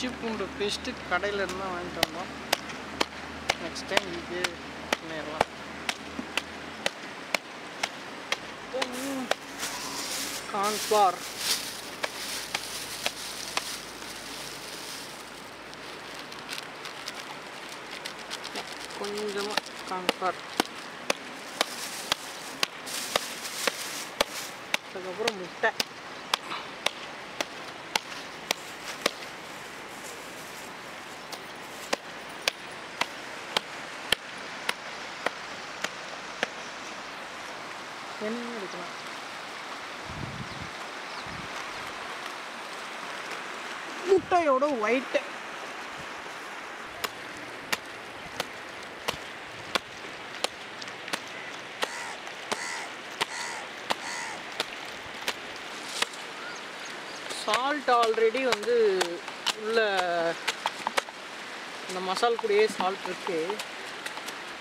இஞ்சி பூண்டு பேஸ்ட்டு கடையில் இருந்து தான் வாங்கிட்டு வந்தோம். நெக்ஸ்ட் டைம் இதே பண்ணிடலாம். கான்ஃபார் கொஞ்சமாக கான்ஃபார் அதுக்கப்புறம் முட்டை. என்ன எடுக்கலாம் முட்டையோட ஒயிட்டு சால்ட் ஆல்ரெடி வந்து உள்ள இந்த மசால் கூடயே சால்ட் இருக்கு.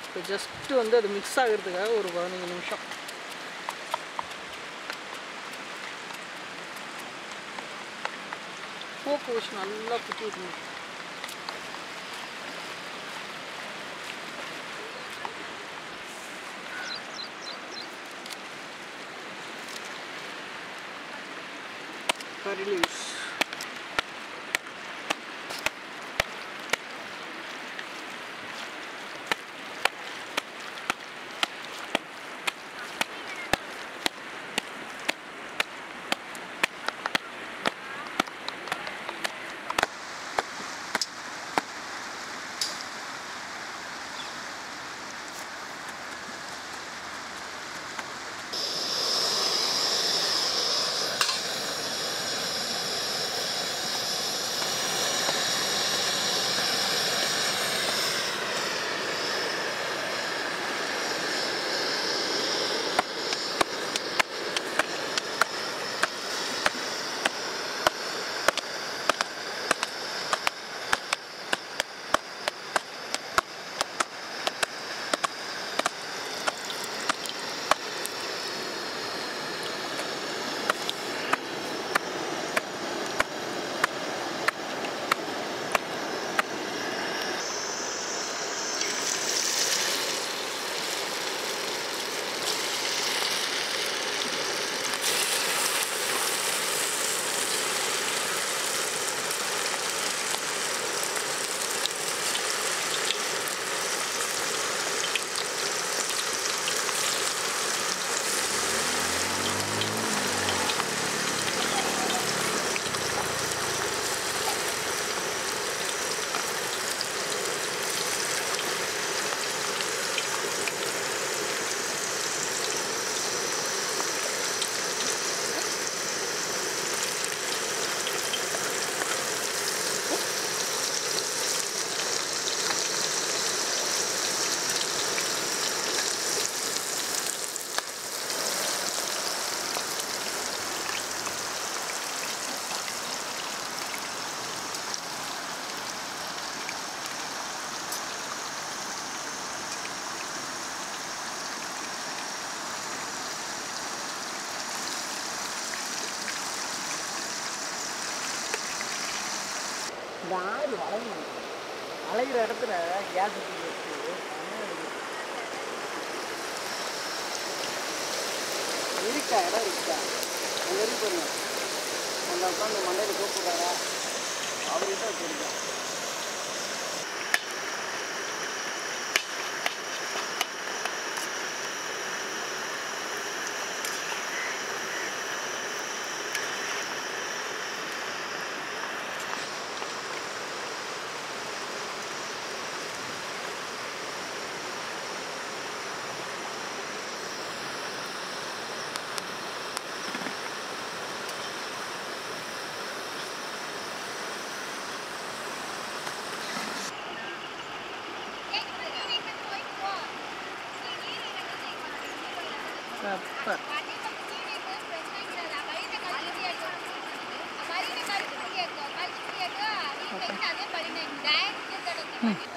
இப்போ ஜஸ்ட்டு வந்து அது மிக்ஸ் ஆகிறதுக்காக ஒரு பதினஞ்சு நிமிஷம். போக்கு வச்சு நல்லா குத்தி விடணும் curry leaves. இந்த ஆறு வளையும் வளைகிற இடத்துல கேஸ் வச்சு இருக்கா? இடம் இருக்கா? அங்கே இருக்கு பாருங்க. அந்த உட்காந்து மண்டையில் கூப்பிடுறாரா அவர்கிட்ட வச்சுருக்கேன். बराबर हमारी बीमारी